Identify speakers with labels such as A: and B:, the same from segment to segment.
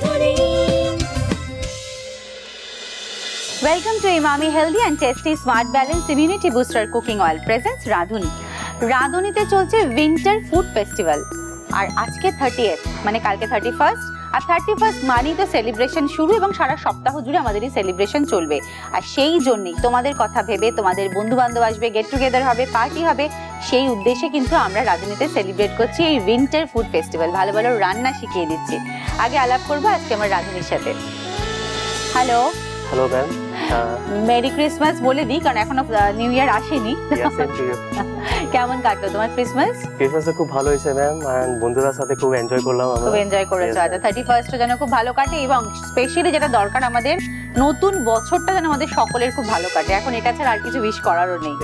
A: Radhuni
B: welcome to Emami healthy and tasty smart balance immunity booster cooking oil presence Radhuni রাঁধুনিতে চলছে winter food festival আর আজকে thirty মানে কালকে thirty first আর thirty first মানেই তো সেলিব্রেশন শুরু এবং সারা সপ্তাহ জুড়ে আমাদের এই সেলিব্রেশন চলবে। আর সেই জন্যেই তোমাদের কথা ভেবে তোমাদের বন্ধু বান্ধব আসবে গেট টুগেদার হবে পার্টি হবে সেই উদ্দেশ্যে কিন্তু আমরা রাঁধুনিতে সেলিব্রেট করছি এই উইন্টার ফুড ফেস্টিভ্যাল ভালো ভালো রান্না শিখিয়ে দিচ্ছি। আগে আলাপ করব আজকে আমার রাজনীর সাথে। Hello
C: hello ma'am
B: merry Christmas বলে দিই কারণ এখনও নিউ ইয়ার আসেনি। কেমন কাটলো তোমার ক্রিসমাস
C: ক্রিসমাসটা খুব ভালো হয়েছে ম্যাম বন্ধুদের সাথে খুব এনজয় করলাম আমরা।
B: খুব এনজয় করেছ। আচ্ছা থার্টি ফার্স্ট যেন খুব ভালো কাটে এবং স্পেশালি যেটা দরকার আমাদের নতুন বছরটা যেন আমাদের সকলের খুব ভালো কাটে। এখন এটা ছাড়া আর কিছু উইশ করারও নেই।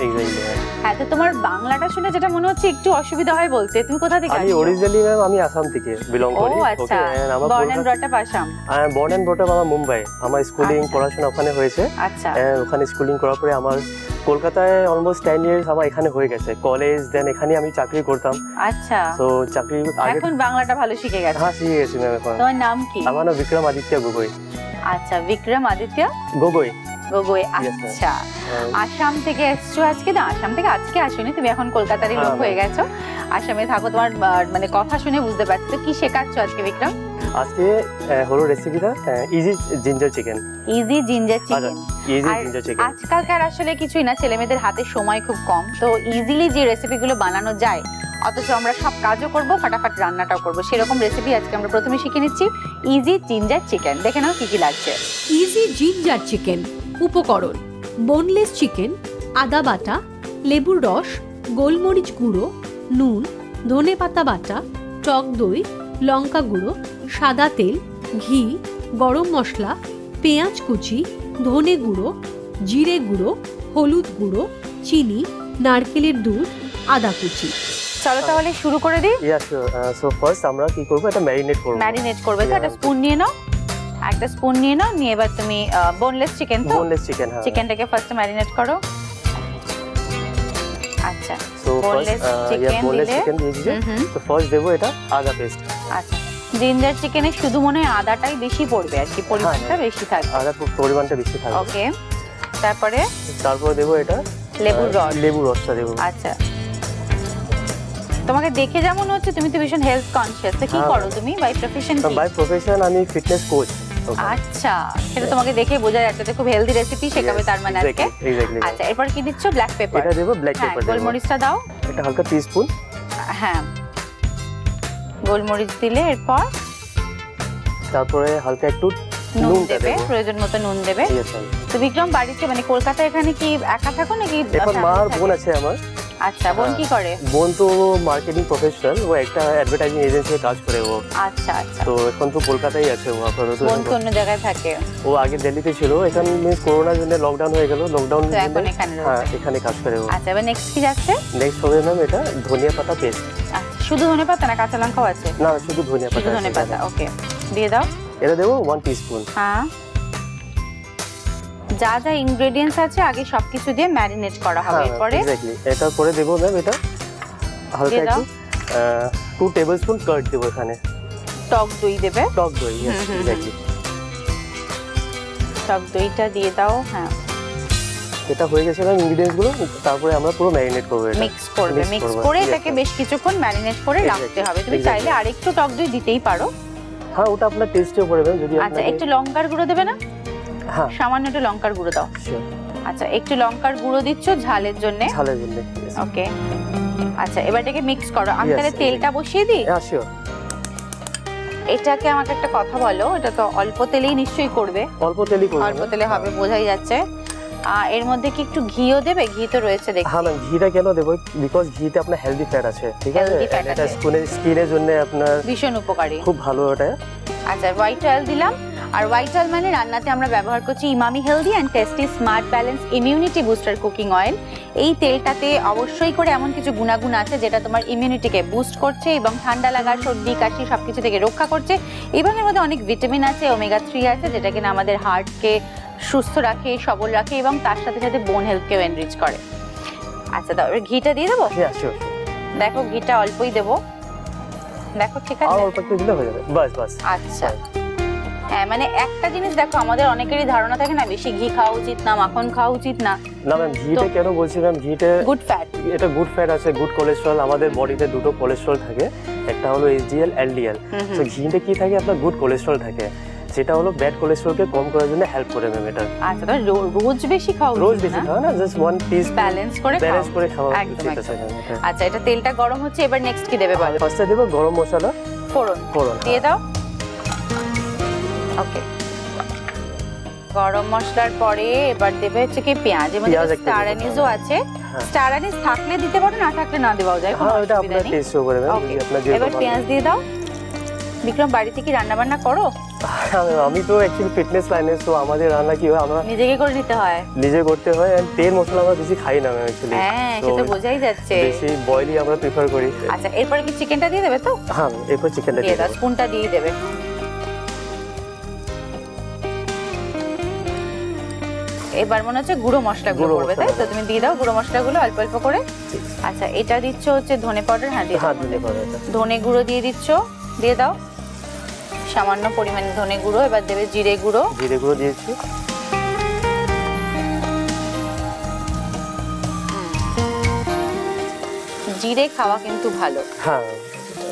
B: হ্যাঁ তো তোমার বাংলাটা শুনে যেটা মনে হচ্ছে একটু অসুবিধা হয় বলতে তুমি কোথা থেকে
C: আমি অরিজিনালি ম্যাম আমি আসাম থেকে বিলং
B: ও আচ্ছা
C: আমার
B: born and brought up Assam.
C: Born and brought আমার মুম্বাই। আমার স্কুলিং
B: আচ্ছা।
C: পড়াশোনা ওখানে হয়েছে।
B: আচ্ছা।
C: ওখানে স্কুলিং করার পরে আমার কলকাতায় অলমোস্ট টেন ইয়ার্স আমার এখানে হয়ে গেছে। কলেজ দেন এখানে আমি চাকরি করতাম।
B: আচ্ছা।
C: তো চাকরি
B: এখন বাংলাটা ভালো শিখে গেছে।
C: হ্যাঁ শিখে গেছি ম্যাম এখন।
B: তোমার নাম কি?
C: আমার নাম বিক্রম আদিত্য গগৈ।
B: আচ্ছা বিক্রম আদিত্য
C: গগৈ।
B: গগৈ আচ্ছা। আসাম থেকে এসছো আজকে? না আসাম থেকে আজকে আসোনি তুমি এখন কলকাতারই লোক
C: হ্যাঁ,
B: হয়ে গেছো। আসামে থাকো তোমার মানে কথা শুনে বুঝতে পারছি। তো কি শেখাচ্ছ আজকে বিক্রম?
C: আজকে হলো রেসিপিটা easy ginger chicken
B: easy ginger chicken
C: easy
B: আর
C: জিঞ্জার চিকেন
B: আজকালকার আসলে কিছুই না ছেলে মেয়েদের হাতে সময় খুব কম। তো ইজিলি যে রেসিপিগুলো বানানো যায় অথচ আমরা সব কাজও করব ফাটাফাট রান্নাটাও করব সেরকম রেসিপি আজকে আমরা প্রথমে শিখে নিচ্ছি ইজি জিঞ্জার চিকেন দেখে নাও কি কি লাগছে।
A: ইজি জিঞ্জার চিকেন উপকরণ বোনলেস চিকেন আদা বাটা লেবুর রস গোলমরিচ গুঁড়ো নুন ধনে পাতা বাটা টক দই লঙ্কা গুঁড়ো সাদা তেল ঘি গরম মশলা পেঁয়াজ কুচি ধনে গুঁড়ো জিরে গুঁড়ো হলুদ গুঁড়ো চিনি নারকেলের দুধ আদা কুচি।
B: চলো তাহলে শুরু করে দিই।
C: সো ফার্স্ট আমরা কি করব? এটা ম্যারিনেট করব।
B: ম্যারিনেট করবে। তো. একটা স্পুন নিয়ে নাও। একটা স্পুন নিয়ে নাও নিয়ে এবার তুমি বোনলেস চিকেন তো?
C: বোনলেস চিকেন হ্যাঁ।
B: চিকেনটাকে ফার্স্ট ম্যারিনেট করো। আচ্ছা
C: বোনলেস
B: দিলে?
C: চিকেন
B: হুম
C: তো ফার্স্ট দেবো এটা আদা পেস্ট
B: আচ্ছা জিঞ্জার চিকেনে শুধু মনে হয় আদাটাই বেশি পড়বে আর কি পরিমাণটা বেশি থাকবে।
C: আদা পরিমাণটা বেশি থাকবে।
B: ওকে তারপরে?
C: তারপর দেবো এটা
B: লেবুর রস।
C: লেবুর রসটা দেবো।
B: আচ্ছা। তোমাকে দেখে যেমন হচ্ছে তুমি তো ভীষণ হেলথ কনসিয়াস তো কি
C: হ্যাঁ।
B: করো তুমি? বাই প্রফেশন কি?
C: বাই প্রফেশন আমি ফিটনেস কোচ
B: আচ্ছা সেটা তোমাকে দেখে বোঝা যাচ্ছে যে খুব হেলদি রেসিপি শেখাবে তার মানে আজকে। আচ্ছা এরপর কি দিচ্ছ? ব্ল্যাক পেপার
C: এটা দেবো ব্ল্যাক পেপার
B: গোলমরিচটা দাও।
C: এটা হালকা টিস্পুন
B: হ্যাঁ। গোলমরিচ দিলে এরপর?
C: তারপরে হালকা একটু
B: নুন দেবে প্রয়োজন মতো নুন দেবে। তো বিক্রম বাড়িতে মানে কলকাতা এখানে কি একা থাকো নাকি
C: এখন মার
B: থাকে?
C: বোন আছে আমার।
B: আচ্ছা বোন
C: হ্যাঁ।
B: কি করে?
C: বোন তো মার্কেটিং প্রফেশনাল ও একটা অ্যাডভার্টাইজিং এজেন্সিতে কাজ করে ও।
B: আচ্ছা আচ্ছা।
C: তো এখন তো কলকাতায় আছে ও আপাতত
B: বোন অন্য জায়গায় থাকে।
C: ও আগে দিল্লিতে ছিল এখন করোনার জন্য লকডাউন হয়ে গেল। লকডাউন
B: এখন এখানে
C: হ্যাঁ এখানে কাজ করে ও।
B: আচ্ছা এবার নেক্সট কি যাচ্ছে?
C: নেক্সট হবে ম্যাম এটা ধনিয়া পাতা পেস্ট
B: আচ্ছা, শুধু ধনে পাতা না কাঁচা লঙ্কাও আছে?
C: না শুধু ধনিয়া পাতা
B: ধনে পাতা ওকে দিয়ে দাও।
C: এটা দেবো ওয়ান টিস্পুন
B: হ্যাঁ। যা যা ইনগ্রেডিয়েন্টস আছে আগে সবকিছু দিয়ে ম্যারিনেট করা হবে
C: হ্যাঁ
B: এরপরে?
C: এটা করে দেবো ম্যাম এটা। হালকা একটু। টু টেবিল স্পুন কার্ড দেবো এখানে।
B: টক দই দেবে?
C: টক দই। এক্স্যাক্টলি
B: টক দইটা দিয়ে দাও হ্যাঁ।
C: এটা হয়ে গেছে ম্যাম ইনগ্রিডিয়েন্টসগুলো তারপরে আমরা পুরো ম্যারিনেট করব এটা।
B: মিক্স করবে মিক্স করে এটাকে বেশ কিছুক্ষণ ম্যারিনেট করে রাখতে হবে। তুমি চাইলে আরেকটু টক দই দিতেই পারো।
C: হ্যাঁ ওটা আপনার টেস্টে উপরে ম্যাম যদি
B: আচ্ছা একটু লঙ্কার গুঁড়ো দেবে না? সামান্য একটু লঙ্কার গুঁড়ো দাও। আচ্ছা একটু লঙ্কার গুঁড়ো দিচ্ছ ঝালের জন্য?
C: ঝালের জন্য
B: ওকে। আচ্ছা এবার এটাকে মিক্স করো। আমি তাহলে তেলটা বসিয়ে দিই?
C: হ্যাঁ
B: এটাকে আমাকে একটা কথা বলো এটা তো অল্প তেলেই নিশ্চয়ই করবে।
C: অল্প তেলই করবেন
B: অল্প তেলে হবে বোঝাই যাচ্ছে। এর মধ্যে কি একটু ঘিও দেবে? ঘি তো রয়েছে দেখি
C: হ্যাঁ ম্যাম ঘিটা কেন দেবো? বিকজ ঘিতে আপনার হেলদি ফ্যাট আছে ঠিক আছে? এটা স্কিনের স্কিনের জন্য আপনার
B: ভীষণ উপকারী।
C: খুব ভালো ওটা।
B: আচ্ছা হোয়াইট অয়েল দিলাম। আর হোয়াইট অয়েল মানে রান্নাতে আমরা ব্যবহার করছি Emami healthy and tasty smart balance immunity booster cooking oil এই তেলটাতে অবশ্যই করে এমন কিছু গুণাগুণ আছে যেটা তোমার ইমিউনিটিকে বুস্ট করছে এবং ঠান্ডা লাগা সর্দি কাশি সবকিছু থেকে রক্ষা করছে। এবং এর মধ্যে অনেক ভিটামিন আছে ওমেগা থ্রি আছে যেটা কিনা আমাদের হার্টকে সুস্থ রাখে সবল রাখে এবং তার সাথে সাথে বোন হেলথকেও এনরিচ করে। আচ্ছা তারপরে ঘিটা দিয়ে দেবো? দেখো ঘিটা অল্পই দেবো। দেখো ঠিক আছে?
C: অল্প একটু দিলে হয়ে যাবে। বাস বাস।
B: আচ্ছা। হ্যাঁ মানে একটা জিনিস দেখো আমাদের অনেকেরই ধারণা থাকে না বেশি ঘি খাওয়া উচিত না মাখন খাওয়া উচিত না।
C: না ম্যাম ঘিতে কেন বলছি ম্যাম ঘিতে
B: গুড ফ্যাট
C: এটা গুড ফ্যাট আছে গুড কোলেস্ট্রল আমাদের বডিতে দুটো কোলেস্ট্রল থাকে একটা হলো এইচডিএল এলডিএল তো ঘিতে কি থাকে? আপনার গুড কোলেস্ট্রল থাকে যেটা হলো ব্যাড কোলেস্ট্রলকে কম করার জন্য হেল্প করে ম্যাম এটা।
B: আচ্ছা তাহলে রোজ বেশি খাওয়া
C: রোজ বেশি
B: না
C: খাওয়া না জাস্ট ওয়ান পিস
B: ব্যালেন্স করে
C: ব্যালেন্স করে খাওয়া
B: একদম, আচ্ছা এটা তেলটা গরম হচ্ছে এবার নেক্সট কি দেবে বলো?
C: ফার্স্টে দেবো গরম মশলা।
B: ফোড়ন।
C: ফোড়ন
B: দিয়ে দাও। ওকে গরম মশলার পরে এবার দেবে হচ্ছে কি পেঁয়াজ মধ্যে স্টার
C: দেবো,
B: অ্যানিজও আছে। স্টার অ্যানিজ থাকলে দিতে পারো না থাকলে না দেওয়াও যায় কোনো
C: হ্যাঁ
B: অসুবিধা নেই। এবার পেঁয়াজ দিয়ে দাও। বিক্রম বাড়িতে কি রান্না বান্না করো?
C: আমি তো অ্যাকচুয়ালি ফিটনেস লাইনে তো আমাদের রান্না কি হয় আমরা
B: নিজেকে করে নিতে হয়।
C: নিজে করতে হয় and তেল মশলা আমরা বেশি খাই না ম্যাম অ্যাকচুয়ালি
B: হ্যাঁ সে তো বোঝাই যাচ্ছে।
C: বেশি বয়েলই আমরা প্রিফার করি।
B: আচ্ছা এরপর কি চিকেনটা দিয়ে দেবে তো?
C: হ্যাঁ এরপর চিকেনটা
B: দিয়ে দাও স্পুনটা দিয়ে দেবে। এবার মনে হচ্ছে গুঁড়ো মশলাগুলো
C: গুঁড়ো
B: করবে তাই তো? তুমি দিয়ে দাও গুঁড়ো মশলাগুলো অল্প অল্প করে। আচ্ছা এটা দিচ্ছ হচ্ছে ধনে পাউডার হ্যাঁ দিয়ে
C: হ্যাঁ
B: ধনে গুঁড়ো দিয়ে দিচ্ছ দিয়ে দাও। সামান্য পরিমাণে ধনে গুঁড়ো এবার দেবে জিরে গুঁড়ো।
C: জিরে গুঁড়ো দিয়েছি।
B: জিরে খাওয়া কিন্তু ভালো।
C: হ্যাঁ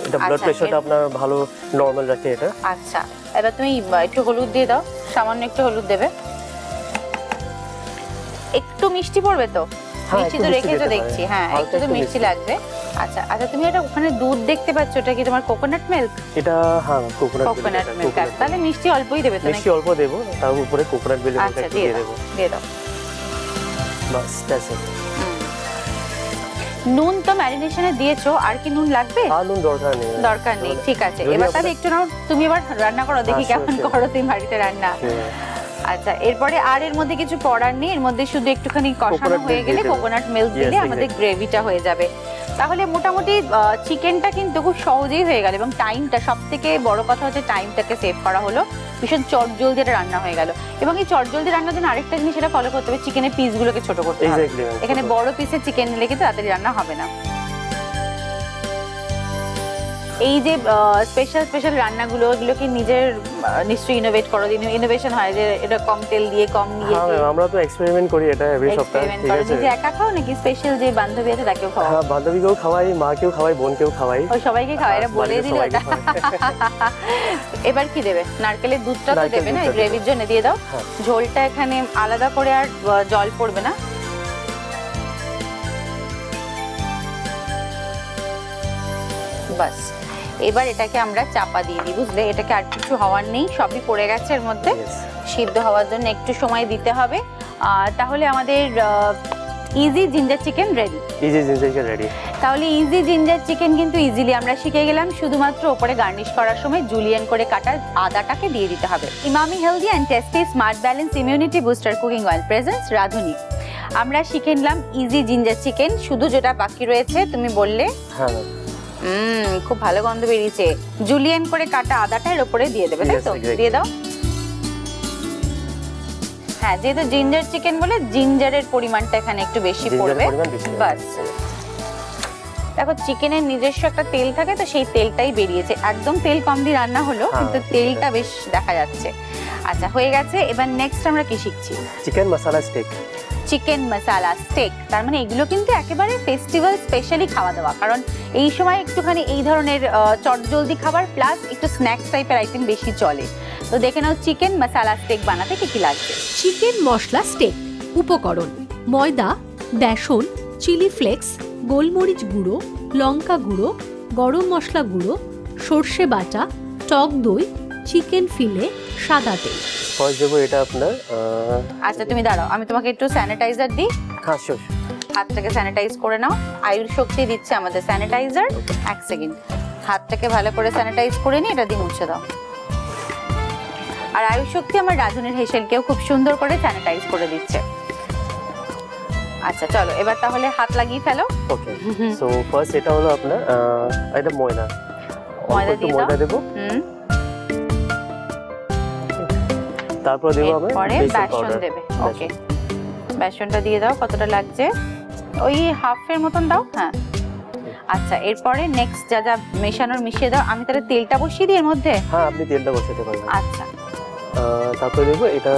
C: এটা ব্লাড
B: আচ্ছা,
C: প্রেশারটা আপনার ভালো নর্মাল রাখে এটা।
B: আচ্ছা এবার তুমি একটু হলুদ দিয়ে দাও। সামান্য একটু হলুদ দেবে। মিষ্টি পড়বে তো?
C: হ্যাঁ,
B: মিষ্টি তো
C: মিষ্টি
B: রেখেছো দেখছি। হ্যাঁ একটু তো মিষ্টি। লাগবে। আচ্ছা আচ্ছা তুমি এটা ওখানে দুধ দেখতে পাচ্ছ এটা কি তোমার কোকোনাট মিল্ক
C: এটা হ্যাঁ কোকোনাট
B: কোকোনাট মিল্ক তাহলে মিষ্টি অল্পই দেবে তো
C: মিষ্টি অল্প দেবো তার উপরে কোকোনাট বেলে
B: আচ্ছা
C: একটু
B: দিয়ে
C: দেবো।
B: দিয়ে দাও।
C: বাস it।
B: হুম। নুন তো ম্যারিনেশনে দিয়েছ আর কি নুন লাগবে?
C: আর নুন দরকার নেই।
B: দরকার নেই ঠিক আছে। এবার তাহলে একটু নাও তুমি এবার রান্না করো দেখি
C: হ্যাঁ,
B: কেমন করো তুমি বাড়িতে রান্না।
C: হুম।
B: আচ্ছা এরপরে আর এর মধ্যে কিছু পড়ার নেই এর মধ্যে শুধু একটুখানি কষানো হয়ে গেলে কোকোনাট মিল্ক দিলে আমাদের গ্রেভিটা হয়ে যাবে। তাহলে মোটামুটি চিকেনটা কিন্তু খুব সহজেই হয়ে গেল এবং টাইমটা সব থেকে বড় কথা হচ্ছে টাইমটাকে সেভ করা হলো। ভীষণ চটজলদি এটা রান্না হয়ে গেল। এবং এই চটজলদি রান্নার জন্য আরেকটা জিনিস এটা ফলো করতে হবে চিকেনের পিসগুলোকে ছোট করতে হবে। এখানে বড় পিসের চিকেন নিলে কিন্তু তাড়াতাড়ি রান্না হবে না। এই যে স্পেশাল স্পেশাল রান্নাগুলো এগুলো কি নিজের নিশ্চয়ই ইনোভেট করো ইনোভেশন হয় যে এটা কম তেল দিয়ে কম ইয়ে
C: হ্যাঁ আমরা তো এক্সপেরিমেন্ট করি এটা এভরি সপ্তাহে ঠিক আছে?
B: নিজে একা খাও নাকি স্পেশাল যে বান্ধবী আছে তাকেও খাও
C: হ্যাঁ বান্ধবীকেও খাওয়াই মাকেও খাওয়াই বোনকেও খাওয়াই।
B: ওই সবাইকে খাও এটা বলে দিল ওটা এবার কি দেবে? নারকেলের দুধটা তো দেবে না? গ্রেভির জন্য দিয়ে দাও।
C: হ্যাঁ।
B: ঝোলটা এখানে আলাদা করে আর জল পড়বে না? বাস। এবার এটাকে আমরা চাপা দিয়ে দিই বুঝলে? এটাকে আর কিছু হওয়ার নেই সবই পড়ে গেছে এর মধ্যে। সিদ্ধ হওয়ার জন্য একটু সময় দিতে হবে। আর তাহলে আমাদের easy ginger chicken ready
C: easy ginger chicken ready
B: তাহলে ইজি জিঞ্জার চিকেন কিন্তু ইজিলি আমরা শিখে গেলাম। শুধুমাত্র ওপরে গার্নিশ করার সময় জুলিয়ান করে কাটা আদাটাকে দিয়ে দিতে হবে। Emami healthy and tasty smart balance immunity booster cooking oil presents Radhuni. আমরা শিখে নিলাম ইজি জিঞ্জার চিকেন শুধু যেটা বাকি রয়েছে তুমি বললে?
C: হ্যাঁ ম্যাম
B: হুম খুব ভালো গন্ধ বেরিয়েছে। জুলিয়ান করে কাটা আদাটা এর উপরে দিয়ে দেবে তাই তো? দিয়ে দাও। হ্যাঁ যেহেতু জিঞ্জার চিকেন বলে জিঞ্জারের পরিমাণটা এখানে একটু বেশি পড়বে। বাস। দেখো চিকেনের নিজস্ব একটা তেল থাকে তো সেই তেলটাই বেরিয়েছে। একদম তেল কম দিয়ে রান্না হলো
C: হ্যাঁ,
B: কিন্তু তেলটা বেশ দেখা যাচ্ছে। আচ্ছা হয়ে গেছে। এবার নেক্সট আমরা কি শিখছি?
C: Chicken masala steak
B: chicken masala steak তার মানে এগুলো কিন্তু একেবারে ফেস্টিভ্যাল স্পেশালি খাওয়া দাওয়া। কারণ এই সময় একটুখানি এই ধরনের চটজলদি খাবার প্লাস একটু স্ন্যাক্স টাইপের আইটেম বেশি চলে। তো দেখে নাও চিকেন মশালা স্টেক বানাতে কী কী লাগবে।
A: চিকেন মশলা স্টেক উপকরণ, ময়দা, বেসন চিলি ফ্লেক্স গোলমরিচ গুঁড়ো, লঙ্কা গুঁড়ো, গরম মশলা গুঁড়ো, সর্ষে বাটা, টক দই চিকেন ফিলে সাদা তেল।
C: ফার্স্ট দেবো এটা আপনার
B: আচ্ছা তুমি দাঁড়াও আমি তোমাকে একটু স্যানিটাইজার দিই।
C: হ্যাঁ শিওর
B: হাতটাকে স্যানিটাইজ করে নাও। আয়ুর শক্তি দিচ্ছে আমাদের স্যানিটাইজার এক সেকেন্ড হাতটাকে ভালো করে স্যানিটাইজ করে নিয়ে এটা দিয়ে মুছে দাও। আর আয়ুর শক্তি আমার রাধুনের হেসেলকেও খুব সুন্দর করে স্যানিটাইজ করে দিচ্ছে। আচ্ছা চলো এবার তাহলে হাত লাগিয়ে ফেলো।
C: ওকে সো ফার্স্ট এটা হলো আপনার এটা ময়দা।
B: ময়দা দিয়ে দাও।
C: ময়দা দেবো।
B: হুম।
C: তারপর দেবো আমি
B: এরপরে
C: বেসন
B: দেবে। ওকে বেসনটা দিয়ে দাও কতটা লাগছে? ওই হাফের মতন দাও হ্যাঁ। আচ্ছা এরপরে নেক্সট যা যা মেশানোর মিশিয়ে দাও আমি তাহলে তেলটা বসিয়ে দিই এর মধ্যে?
C: হ্যাঁ আপনি তেলটা বসাতে পারবেন।
B: আচ্ছা।
C: আহ, তারপরে দেবো এটা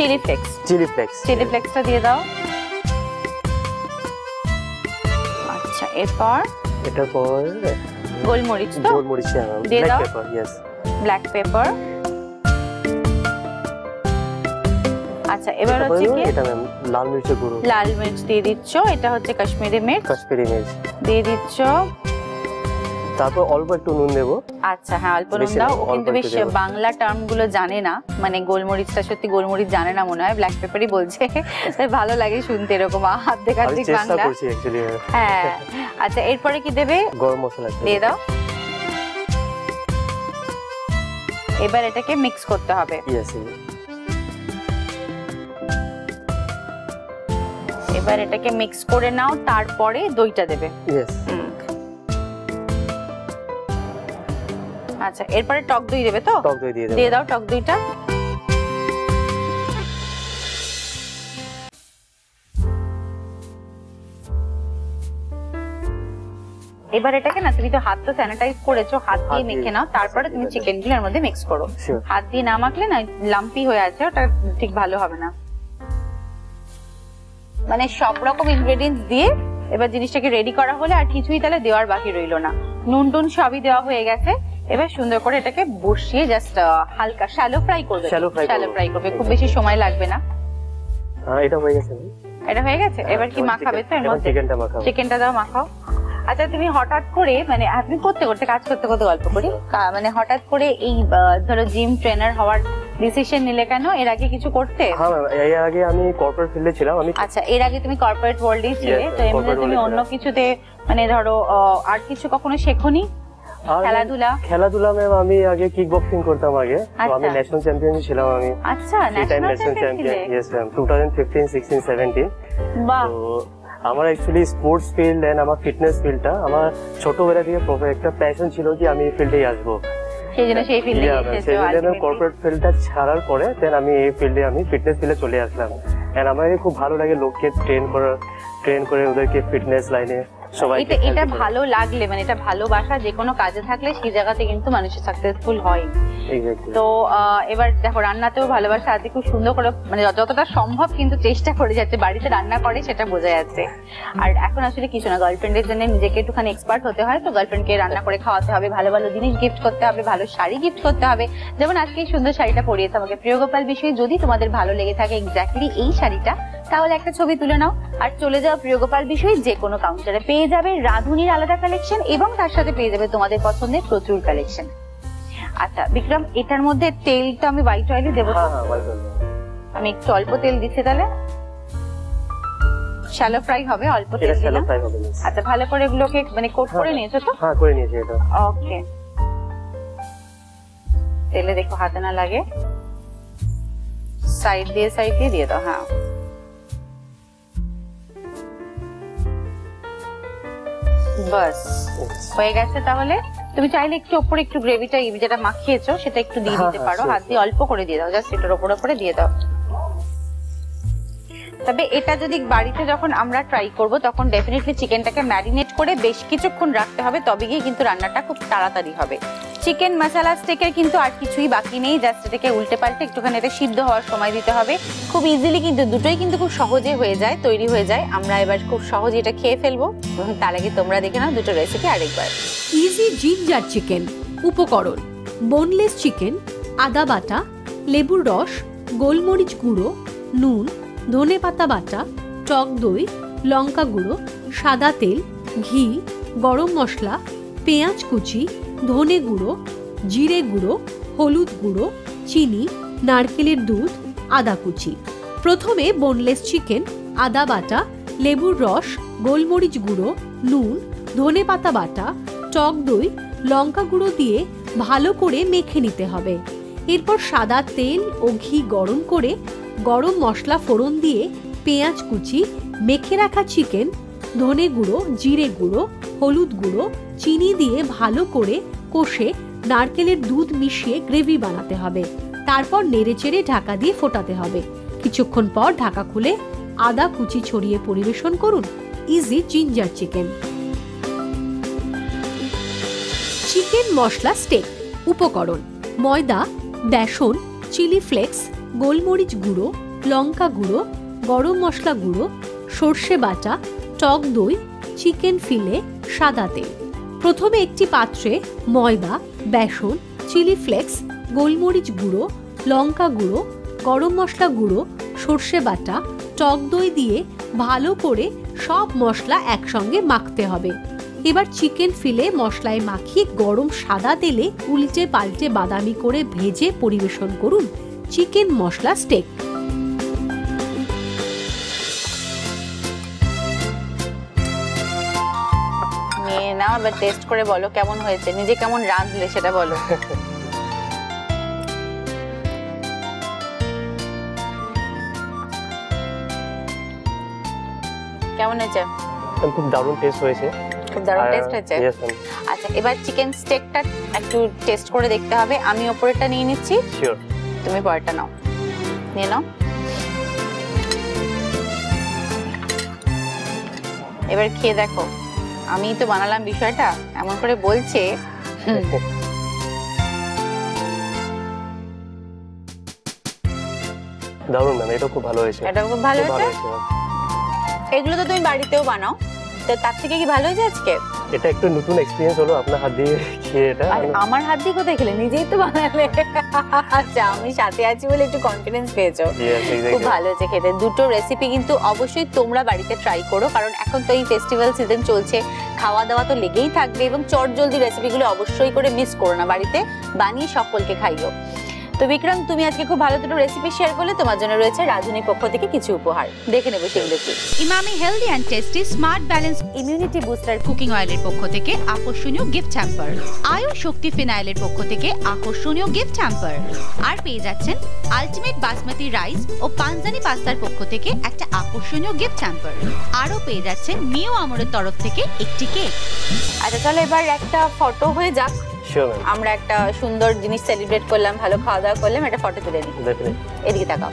B: chilli flakes
C: chilli flakes
B: chilli ফ্লেক্সটা দিয়ে দাও। আচ্ছা এরপর?
C: এটার পর
B: গোলমরিচ তো?
C: গোলমরিচ
B: দিয়ে দাও। Black.
C: Pepper yes
B: black pepper আচ্ছা এবার হচ্ছে কি?
C: এটা ম্যাম লাল মির্চের গুঁড়ো।
B: লাল মির্চ দিয়ে দিচ্ছ এটা হচ্ছে কাশ্মীরি মির্চ।
C: কাশ্মীরি মির্চ।
B: দিয়ে দিচ্ছ।
C: তারপর অল্প একটু নুন দেবো।
B: আচ্ছা হ্যাঁ অল্প নুন দাও। কিন্তু বেশ বাংলা টার্মগুলো জানে না। মানে গোলমরিচটা সত্যি গোলমরিচ জানে না মনে হয়। ব্ল্যাক পেপারই বলছে। তাই ভালো লাগে শুনতে এরকম আর্ধেক আর্ধেক বাংলা। হ্যাঁ। আচ্ছা এরপরে কি দেবে?
C: গরম মশলা
B: দিয়ে দাও। এবার এটাকে মিক্স করতে হবে। এবার এটাকে মিক্স করে নাও তারপরে দইটা দেবে। আচ্ছা এরপরে টক দই দেবে তো?
C: টক দই দিয়ে
B: দিয়ে দাও টক দইটা। এবার এটাকে না তুমি তো হাত তো স্যানিটাইজ করেছ হাত দিয়ে মেখে নাও তারপরে তুমি চিকেনগুলোর মধ্যে মিক্স করো। হাত দিয়ে না মাখলে না লাম্পি হয়ে আছে ওটা ঠিক ভালো হবে না। মানে সব রকম ইনগ্রেডিয়েন্টস দিয়ে এবার জিনিসটাকে রেডি করা হলে আর কিছুই তাহলে দেওয়ার বাকি রইল না। নুন টুন সবই দেওয়া হয়ে গেছে। এবার সুন্দর করে এটাকে বসিয়ে জাস্ট হালকা শ্যালো ফ্রাই করবে। শ্যালো ফ্রাই করবে। খুব বেশি সময় লাগবে না।
C: হ্যাঁ এটা হয়ে গেছে।
B: এটা হয়ে গেছে? এবার কি মাখাবে? তো এর মধ্যে
C: চিকেনটা মাখাবো।
B: চিকেনটা দাও মাখাও। আচ্ছা তুমি হঠাৎ করে মানে আপনি করতে করতে কাজ করতে করতে গল্প করি। মানে হঠাৎ করে এই ধরো জিম ট্রেনার হওয়ার ডিসিশন নিলে কেন? এর আগে কিছু করতে?
C: হ্যাঁ এর আগে আমি কর্পোরেট ফিল্ডে ছিলাম আমি
B: আচ্ছা এর আগে তুমি কর্পোরেট ওয়ার্ল্ডেই ছিলে তো এমনি তুমি অন্য কিছুতে মানে ধরো আর কিছু কখনো শেখনি? খেলাধুলা?
C: খেলাধুলা ম্যাম আমি আগে কিক বক্সিং করতাম আগে। আমি। ন্যাশনাল চ্যাম্পিয়ন ছিলাম আমি।
B: আচ্ছা national champion
C: yes ma'am two thousand fifteen sixteen seventeen
B: বাহ।
C: তো আমার অ্যাকচুয়ালি স্পোর্টস ফিল্ড এন্ড আমার ফিটনেস ফিল্ডটা আমার ছোটবেলা থেকে একটা প্যাশন ছিল যে আমি এই ফিল্ডেই আসব।
B: সেই জন্য সেই ফিল্ডে
C: সেই জন্য কর্পোরেট ফিল্ডটা ছাড়ার পরে দেন আমি এই ফিল্ডে আমি ফিটনেস ফিল্ডে চলে আসলাম। এন্ড আমার খুব ভালো লাগে লোককে ট্রেন করা ট্রেন করে ওদেরকে ফিটনেস লাইনে
B: এটা এটা ভালো লাগলে মানে এটা ভালোবাসা যে কোনো কাজে থাকলে সেই জায়গাতে কিন্তু মানুষের সাকসেসফুল হয়। তো এবার দেখো রান্নাতেও ভালোবাসা খুব সুন্দর করে মানে যতটা সম্ভব কিন্তু চেষ্টা করে যাচ্ছে বাড়িতে রান্না করে সেটা বোঝা যাচ্ছে। আর এখন আসলে কিছু না গার্লফ্রেন্ডের জন্য নিজেকে একটুখানি এক্সপার্ট হতে হয় তো গার্লফ্রেন্ডকে রান্না করে খাওয়াতে হবে ভালো ভালো জিনিস গিফট করতে হবে ভালো শাড়ি গিফট করতে হবে। যেমন আজকে এই সুন্দর শাড়িটা পরিয়েছে আমাকে প্রিয় গোপাল বিষয়ে যদি তোমাদের ভালো লেগে থাকে এক্স্যাক্টলি এই শাড়িটা তাহলে একটা ছবি তুলে নাও। আর চলে যাও প্রিয় গোপাল বিষয়ে যে কোনো কাউন্টারে পেয়ে যাবে রাধুনির আলাদা কালেকশন এবং তার সাথে পেয়ে যাবে তোমাদের পছন্দের প্রচুর কালেকশন আচ্ছা বিক্রম এটার মধ্যে তেলটা আমি হোয়াইট দেবো। তো?
C: হ্যাঁ হ্যাঁ welcome.
B: আমি একটু অল্প তেল দিচ্ছি তাহলে। শ্যালো ফ্রাই হবে অল্প তেল
C: শ্যালো
B: দিলাম।
C: ফ্রাই হবে
B: আচ্ছা ভালো করে এগুলোকে মানে কোট করে
C: হ্যাঁ।
B: নিয়েছো তো?
C: হ্যাঁ করে নিয়েছি এটা।
B: ওকে তেলে দেখো হাতে না লাগে। সাইড দিয়ে সাইড দিয়ে দিয়ে দাও হ্যাঁ। বাস। হয়ে গেছে তাহলে? তুমি চাইলে একটু উপরে একটু গ্রেভিটা যেটা মাখিয়েছো সেটা একটু দিয়ে
C: হ্যাঁ,
B: দিতে
C: হ্যাঁ,
B: পারো। হাত দিয়ে অল্প করে দিয়ে দাও জাস্ট এটার উপরে উপরে দিয়ে দাও। তবে এটা যদি বাড়িতে যখন আমরা ট্রাই করব তখন ডেফিনেটলি চিকেনটাকে ম্যারিনেট করে বেশ কিছুক্ষণ রাখতে হবে তবে গিয়ে কিন্তু রান্নাটা খুব তাড়াতাড়ি হবে। চিকেন মশলা স্টেকের কিন্তু আর কিছুই বাকি নেই জাস্ট এটাকে উল্টে পাল্টে একটুখানি এটা সিদ্ধ হওয়ার সময় দিতে হবে। খুব ইজিলি কিন্তু দুটোই কিন্তু খুব সহজে হয়ে যায়, তৈরি হয়ে যায়। আমরা এবার খুব সহজে এটা খেয়ে ফেলব। এবং তার আগে তোমরা দেখে নাও দুটো রেসিপি আরেকবার।
A: ইজি জিঞ্জার চিকেন উপকরণ বোনলেস চিকেন আদা বাটা, লেবুর রস, গোলমরিচ গুঁড়ো, নুন, ধনে পাতা বাটা, টক দই, লঙ্কা গুঁড়ো, সাদা তেল, ঘি, গরম মশলা, পেঁয়াজ কুচি ধনে গুঁড়ো, জিরে গুঁড়ো, হলুদ গুঁড়ো, চিনি, নারকেলের দুধ, আদা কুচি। প্রথমে বোনলেস চিকেন আদা বাটা, লেবুর রস, গোলমরিচ গুঁড়ো, নুন, ধনে পাতা বাটা, টক দই, লঙ্কা গুঁড়ো দিয়ে ভালো করে মেখে নিতে হবে। এরপর সাদা তেল ও ঘি গরম করে গরম মশলা ফোড়ন দিয়ে পেঁয়াজ কুচি, মেখে রাখা চিকেন ধনে গুঁড়ো, জিরে গুঁড়ো, হলুদ গুঁড়ো, চিনি দিয়ে ভালো করে কষে নারকেলের দুধ মিশিয়ে গ্রেভি বানাতে হবে। তারপর নেড়েচেড়ে ঢাকা দিয়ে ফোটাতে হবে। কিছুক্ষণ পর ঢাকা খুলে আদা কুচি ছড়িয়ে পরিবেশন করুন। Easy ginger chicken. চিকেন মশলা স্টেক, উপকরণ, ময়দা, বেসন, চিলি ফ্লেক্স, গোলমরিচ গুঁড়ো, লঙ্কা গুঁড়ো, গরম মশলা গুঁড়ো, সর্ষে বাটা, টক দই, চিকেন ফিলে, সাদা তেল। প্রথমে একটি পাত্রে ময়দা, বেসন, চিলি ফ্লেক্স, গোলমরিচ গুঁড়ো, লঙ্কা গুঁড়ো, গরম মশলা গুঁড়ো, সর্ষে বাটা, টক দই দিয়ে ভালো করে সব মশলা একসঙ্গে মাখতে হবে। এবার চিকেন ফিলে মশলায় মাখিয়ে গরম সাদা তেলে উল্টে পাল্টে বাদামি করে ভেজে পরিবেশন করুন চিকেন মশলা স্টেক।
B: নাও এবার টেস্ট করে বলো কেমন হয়েছে নিজে কেমন রাঁধলে সেটা বলো। কেমন হয়েছে?
C: খুব দারুণ টেস্ট হয়েছে।
B: খুব দারুণ টেস্ট হয়েছে? আচ্ছা এবার চিকেন স্টেকটা একটু টেস্ট করে দেখতে হবে। আমি ওপরেরটা নিয়ে নিচ্ছি।
C: শিওর
B: তুমি পরেরটা নাও। নিয়ে নাও। এবার খেয়ে দেখো। আমি তো বানালাম বিষয়টা এমন করে বলছে।
C: দারুণ ম্যাম এটা খুব ভালো হয়েছে।
B: এটা খুব ভালো হয়েছে? এগুলো তো তুমি বাড়িতেও বানাও। তো তার থেকে কি ভালো হয়েছে আজকে?
C: এটা একটু নতুন এক্সপিরিয়েন্স হলো আপনার হাত দিয়ে খেয়ে এটা।
B: আর আমার হাত দিয়ে কোথায় খেলে? নিজেই তো বানালে। আচ্ছা আমি সাথে আছি বলে একটু কনফিডেন্স পেয়েছ। খুব ভালো হয়েছে খেতে। দুটো রেসিপি কিন্তু অবশ্যই তোমরা বাড়িতে ট্রাই করো কারণ এখন তো এই ফেস্টিভ্যাল সিজন চলছে। খাওয়া দাওয়া তো লেগেই থাকবে এবং চট জলদি রেসিপিগুলো অবশ্যই করে মিস করো না বাড়িতে। বানিয়ে সকলকে খাইও। তো বিক্রম তুমি আজকে খুব ভালো দুটো রেসিপি শেয়ার করলে তোমার জন্য রয়েছে রাজনীর পক্ষ থেকে কিছু উপহার। দেখে নেব সেগুলো কি
D: Emami healthy and tasty smart balance
B: immunity booster
D: cooking অয়েলের পক্ষ থেকে আকর্ষণীয় গিফট হ্যাম্পার আয়ু শক্তি ফিনাইলের পক্ষ থেকে আকর্ষণীয় গিফট হ্যাম্পার আর পেয়ে যাচ্ছেন আলটিমেট বাসমতি রাইস ও পাঞ্জানি পাস্তার পক্ষ থেকে একটা আকর্ষণীয় গিফট হ্যাম্পার আরও পেয়ে যাচ্ছেন মিও আমরের তরফ থেকে একটি কেক
B: আচ্ছা তাহলে এবার একটা ফটো হয়ে যাক. আমরা একটা সুন্দর জিনিস সেলিব্রেট করলাম ভালো খাওয়া দাওয়া করলাম একটা ফটো তুলে নিই. এদিকে তাকাও।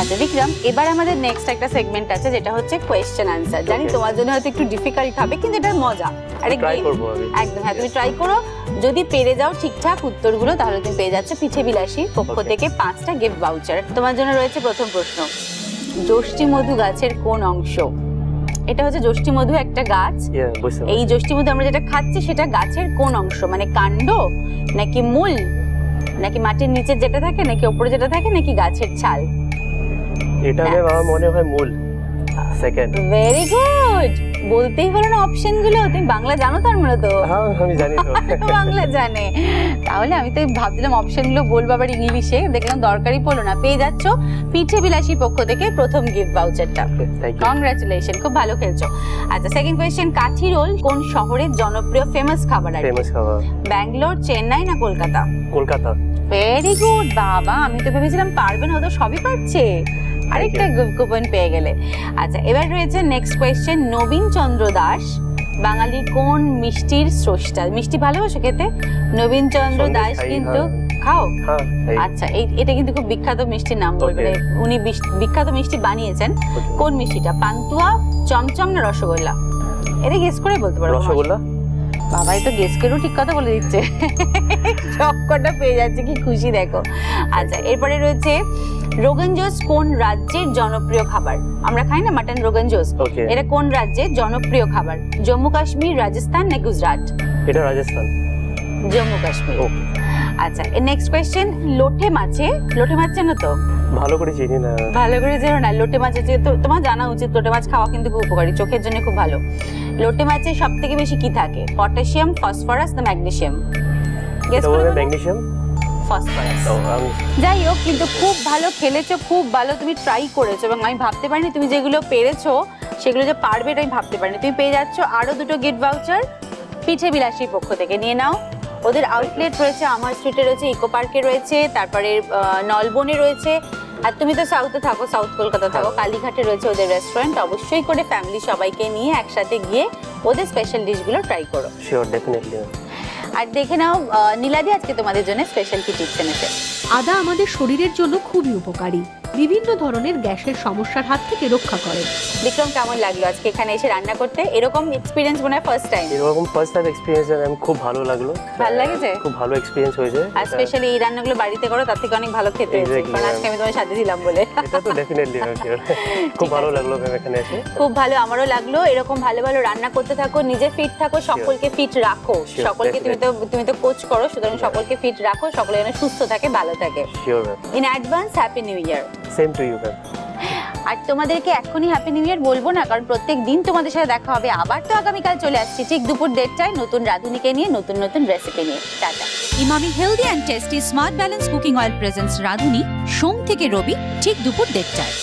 B: আচ্ছা বিক্রম এবার আমাদের নেক্সট একটা সেগমেন্ট আছে যেটা হচ্ছে কোয়েশ্চেন আনসার জানি তোমার জন্য হয়তো একটু ডিফিকাল্ট হবে কিন্তু এটা মজা। আরে। একদম হ্যাঁ তুমি ট্রাই করো। যদি পেরে যাও ঠিকঠাক উত্তরগুলো তাহলে তুমি পেয়ে যাচ্ছ পিঠে বিলাসীর পক্ষ থেকে পাঁচটা গিফট ভাউচার তোমার জন্য রয়েছে প্রথম প্রশ্ন যষ্টি মধু গাছের কোন অংশ? এটা হচ্ছে যষ্টি মধু একটা গাছ। এই
C: পারছি।
B: মধু আমরা যেটা খাচ্ছি সেটা গাছের কোন অংশ? মানে কাণ্ড নাকি মূল? নাকি মাটির নিচে যেটা থাকে নাকি ওপরে যেটা থাকে নাকি গাছের ছাল?
C: এটা আমার মনে হয় মূল। সেকেন্ড
B: ভেরি গুড বলতেই হলো না অপশনগুলো তুমি বাংলা জানো তার মানে তো।
C: হ্যাঁ আমি জানি তো।
B: বাংলা জানে। তাহলে আমি তো ভাবছিলাম অপশনগুলো বলব আবার ইংলিশে দেখলাম দরকারই পড়ল না। পেয়ে যাচ্ছ পিঠে বিলাসী পক্ষ থেকে প্রথম গিফট ভাউচারটা কংগ্রাচুলেশন খুব ভালো খেলছো। আচ্ছা সেকেন্ড কোয়েশ্চেন কাঠি রোল কোন শহরের জনপ্রিয় ফেমাস খাবার আর?
C: ফেমাস খাবার।
B: ব্যাঙ্গালোর চেন্নাই না কলকাতা?
C: কলকাতা।
B: ভেরি গুড বাবা আমি তো ভেবেছিলাম পারবে না ও তো সবই পারছে। আরেকটা কুপন পেয়ে গেলে। আচ্ছা এবার রয়েছে নেক্সট কোয়েশ্চেন নবীন চন্দ্র দাস বাঙালি কোন মিষ্টির স্রষ্টা? মিষ্টি ভালোবাসো খেতে? নবীন চন্দ্র দাস কিন্তু
C: হ্যাঁ।
B: খাও?
C: হ্যাঁ
B: আচ্ছা এই এটা কিন্তু খুব বিখ্যাত মিষ্টির নাম
C: বলবে।
B: উনি বিখ্যাত মিষ্টি বানিয়েছেন। কোন মিষ্টিটা? পান্তুয়া চমচম না রসগোল্লা? এটা গেস করে বলতে পারব
C: রসগোল্লা?
B: বাবা এই তো গেস করেও ঠিক কথা বলে দিচ্ছে। সব কটা পেয়ে যাচ্ছে কি খুশি দেখো। আচ্ছা এরপরে রয়েছে রোগন জোস কোন রাজ্যের জনপ্রিয় খাবার? আমরা খাই না মাটন রোগন জোস এটা কোন রাজ্যের জনপ্রিয় খাবার? জম্মু কাশ্মীর রাজস্থান না গুজরাট?
C: এটা রাজস্থান।
B: জম্মু কাশ্মীর।
C: ও
B: আচ্ছা নেক্সট কোয়েশ্চেন লোটে মাছে লোটে মাছ জানো তো?
C: ভালো করে চিনি না।
B: ভালো করে জানো না লোটে মাছ আছে তো তোমার জানা উচিত লোটে মাছ খাওয়া কিন্তু খুব উপকারী চোখের জন্য খুব ভালো। লোটে মাছে সব থেকে বেশি কি থাকে? পটাশিয়াম ফসফরাস না ম্যাগনেসিয়াম গেস করে
C: ম্যাগনেসিয়াম
B: ফসফরাস। যাই হোক কিন্তু খুব ভালো খেলেছো খুব ভালো তুমি ট্রাই করেছ এবং আমি ভাবতে পারিনি তুমি যেগুলো পেরেছ সেগুলো যে পারবে এটা আমি ভাবতে পারিনি। তুমি পেয়ে যাচ্ছ আরও দুটো গিফট ভাউচার পিঠে বিলাসীর পক্ষ থেকে। নিয়ে নাও। ওদের আউটলেট রয়েছে আমার স্ট্রিটে রয়েছে ইকো পার্কে রয়েছে তারপরে নলবনে রয়েছে আর তুমি তো সাউথে থাকো সাউথ কলকাতা থাকো কালীঘাটে রয়েছে ওদের রেস্টুরেন্ট অবশ্যই করে ফ্যামিলি সবাইকে নিয়ে একসাথে গিয়ে ওদের স্পেশাল ডিশগুলো ট্রাই করো।
C: শিওর ডেফিনেটলি
B: আর দেখে নাও আহ, নীলাদি আজকে তোমাদের জন্য স্পেশাল কি টিপস এনেছে।
A: আদা আমাদের শরীরের জন্য খুবই উপকারী। বিভিন্ন ধরনের গ্যাসের সমস্যার হাত থেকে রক্ষা করে।
B: বিক্রম কেমন লাগল আজকে এখানে এসে রান্না করতে? এরকম এক্সপিরিয়েন্স মনে হয় ফার্স্ট টাইম
C: এরকম ফার্স্ট টাইম এক্সপিরিয়েন্স আমি খুব ভালো লাগল।
B: ভালো লেগেছে?
C: খুব ভালো এক্সপিরিয়েন্স হয়েছে।
B: আর স্পেশালি এই রান্নাগুলো বাড়িতে করো তার থেকে অনেক ভালো খেতে হয়েছে। কারণ আজকে আমি তোমার সাথে ছিলাম বলে।
C: এটা তো ডেফিনেটলি খুব ভালো লাগল ম্যাম এখানে এসে।
B: খুব ভালো আমারও লাগল। এরকম ভালো ভালো রান্না করতে থাকো নিজে ফিট থাকো সকলকে ফিট রাখো। সকলকে তুমি তো তুমি তো কোচ করো সুতরাং সকলকে ফিট রাখো সকলে যেন সুস্থ থাকে ভালো থাকে। In advance happy new year
C: same to you ma'am
B: আর তোমাদেরকে এখনই হ্যাপি নিউ ইয়ার বলব না কারণ প্রত্যেক দিন তোমাদের সাথে দেখা হবে। আবার তো আগামীকাল চলে আসছি ঠিক দুপুর দেড়টায় নতুন রাঁধুনিকে নিয়ে নতুন নতুন রেসিপি নিয়ে। Tata.
D: Emami healthy and tasty smart balance cooking oil presents Radhuni সোম থেকে রবি ঠিক দুপুর দেড়টায়।